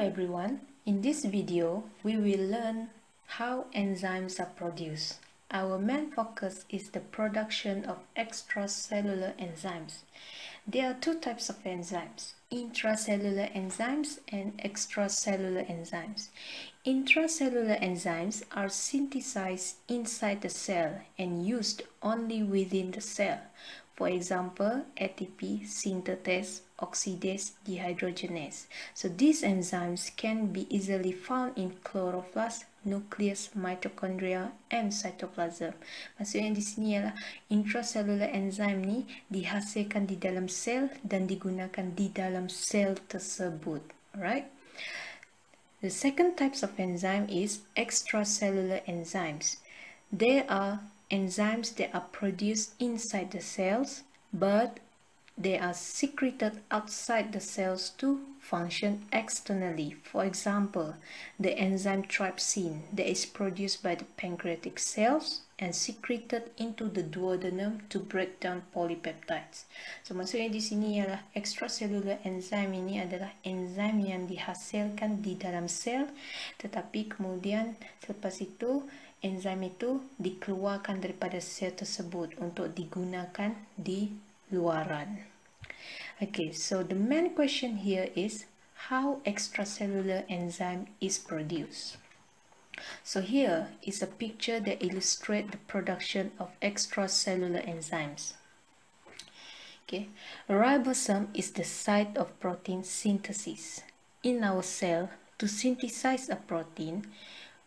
everyone, in this video we will learn how enzymes are produced. Our main focus is the production of extracellular enzymes. There are two types of enzymes, intracellular enzymes and extracellular enzymes. Intracellular enzymes are synthesized inside the cell and used only within the cell. For example, ATP synthetase, oxidase, dehydrogenase. So these enzymes can be easily found in chloroplast, nucleus, mitochondria, and cytoplasm. Maksudnya di sini ialah intracellular enzyme ni dihasilkan di dalam sel dan digunakan di dalam sel tersebut. Alright? The second types of enzyme is extracellular enzymes. There are enzymes that are produced inside the cells but they are secreted outside the cells to function externally. For example, the enzyme trypsin that is produced by the pancreatic cells and secreted into the duodenum to break down polypeptides. So maksudnya di sini ialah extracellular enzyme ini adalah enzim yang dihasilkan di dalam sel tetapi kemudian selepas itu enzim itu dikeluarkan daripada sel tersebut untuk digunakan di luaran. Okay, so the main question here is how extracellular enzyme is produced. So here is a picture that illustrates the production of extracellular enzymes. Okay, ribosome is the site of protein synthesis. In our cell, to synthesize a protein,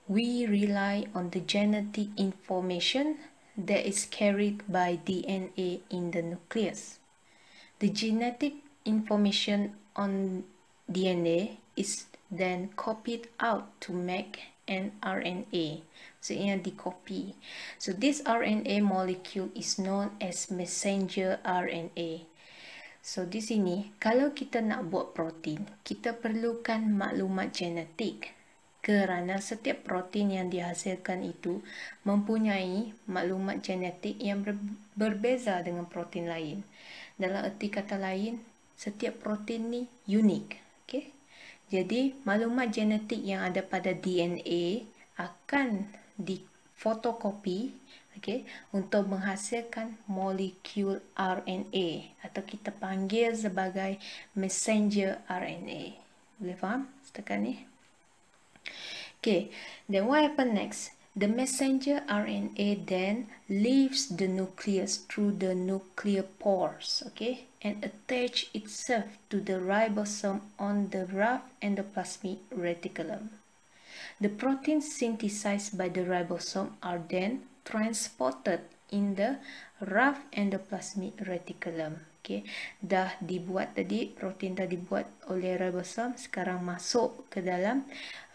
we rely on the genetic information that is carried by DNA in the nucleus. The genetic information on DNA is then copied out to make an RNA. So ini di copy. So this RNA molecule is known as messenger RNA. So di sini kalau kita nak buat protein, kita perlukan maklumat genetik kerana setiap protein yang dihasilkan itu mempunyai maklumat genetik yang ber berbeza dengan protein lain. Dalam erti kata lain, setiap protein ni unik. Okay? Jadi, maklumat genetik yang ada pada DNA akan difotokopi okay, untuk menghasilkan molekul RNA atau kita panggil sebagai messenger RNA. Boleh faham setakat ni? Okay, then what happens next? The messenger RNA then leaves the nucleus through the nuclear pores, okay, and attach itself to the ribosome on the rough endoplasmic reticulum. The proteins synthesized by the ribosome are then transported in the rough endoplasmic reticulum. Okay, dah dibuat tadi, protein dah dibuat oleh ribosome, sekarang masuk ke dalam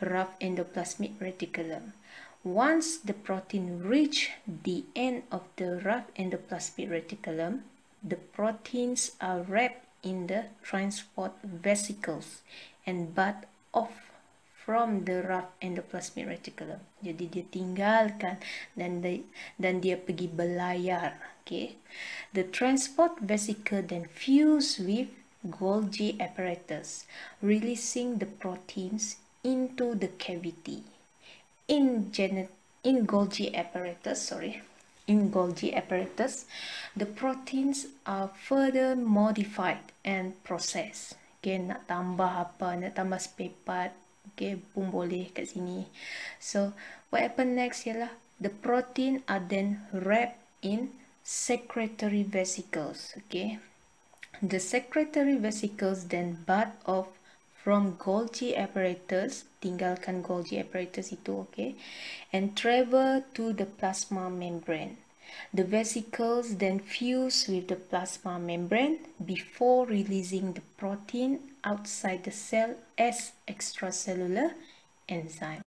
rough endoplasmic reticulum. Once the protein reach the end of the rough endoplasmic reticulum, the proteins are wrapped in the transport vesicles and bud off from the rough endoplasmic reticulum. Jadi dia tinggalkan dan dia, dan dia pergi berlayar. Okay. The transport vesicle then fuse with Golgi apparatus, releasing the proteins into the cavity. In, in Golgi apparatus, sorry, in Golgi apparatus, the proteins are further modified and processed. Okay, nak tambah apa, nak tambah spare part, okay, pun boleh kat sini. So, what happen next ialah the protein are then wrapped in secretory vesicles, okay. The secretory vesicles then bud off from Golgi apparatus, tinggalkan Golgi apparatus itu, okay, and travel to the plasma membrane. The vesicles then fuse with the plasma membrane before releasing the protein outside the cell as extracellular enzyme.